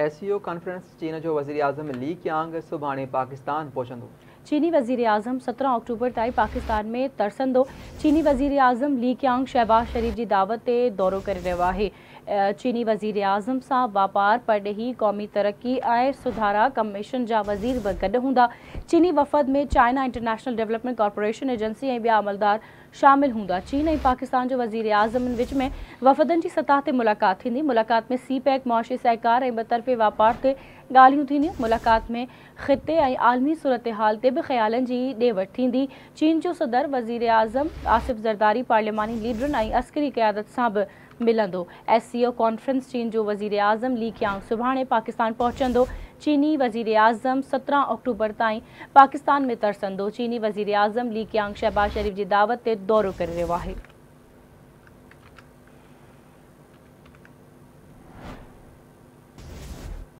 S C ओ conference चीन जो वज़ीर आज़म ली क्यांग, सुभाणे पाकिस्तान पहुचंदो। चीनी वज़ीर अज़म सत्रहं अक्टूबर ताईं पाकिस्तान में तरसंदो। चीनी वज़ीर अज़म ली क्यांग, शहबाज शरीफ़ की दावत ते दौरो करे रहियो आहे। चीनी वज़ीर आज़म सां वापार परॾेही क़ौमी तरक़ी ऐं सुधारा कमीशन जा वज़ीर बि गॾु हूंदा। चीनी वफ़द में China international development corporation agency ऐं ॿिया अमलदार शामिल हूंदा। चीन पाकिस्तान जो वज़ीर आज़म विच में वफ़दनि जी सतह ते मुलाक़ात थींदी। मुलाक़ात में सी पैक मुआशी सहकार ऐं ॿतरफ़े वापार ते ॻाल्हियूं थींदियूं। मुलाक़ात में ख़िते आलमी सूरत हाल ते बि ख़्यालनि जी ॾे चीन जो सदर वज़ीर आज़म आसिफ़ ज़रदारी, पार्लियामानी लीडरनि ऐं अस्करी क़यादत सां मिलंदो। एस सी ओ कॉन्फ्रेंस चीन जो वज़ीर आज़म ली क्यांग सुभाणे पाकिस्तान पहुचंदो। चीनी वज़ीर आज़म सत्रहं अक्टूबर ताईं पाकिस्तान में तरसंदो। चीनी वज़ीर आज़म ली क्यांग शहबाज शरीफ़ जी दावत ते दौरो करे रहियो आहे।